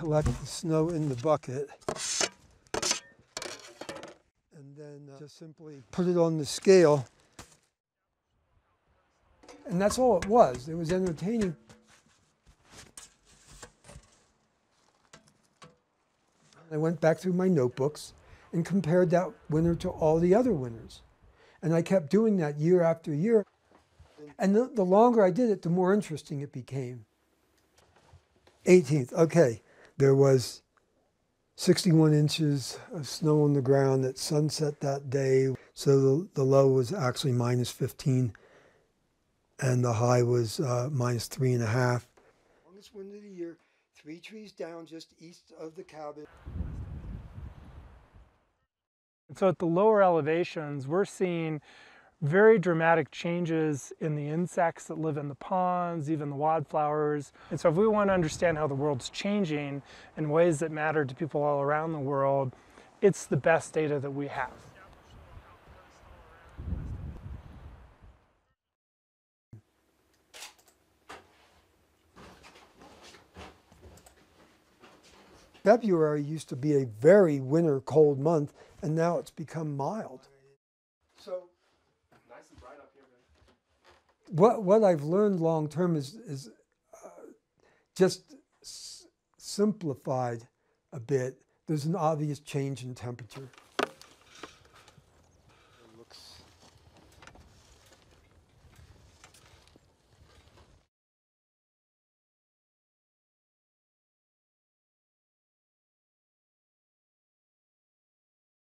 collect the snow in the bucket and then uh, just simply put it on the scale. And that's all it was. It was entertaining. I went back through my notebooks and compared that winter to all the other winters. And I kept doing that year after year. And the, the longer I did it, the more interesting it became. 18th, okay, there was 61 inches of snow on the ground at sunset that day. So the, the low was actually minus 15 and the high was uh, minus three and a half. Longest wind of the year, three trees down just east of the cabin. So at the lower elevations, we're seeing very dramatic changes in the insects that live in the ponds, even the wildflowers. And so if we want to understand how the world's changing in ways that matter to people all around the world, it's the best data that we have. February used to be a very winter cold month, and now it's become mild. What what I've learned long term is is uh, just simplified a bit. There's an obvious change in temperature.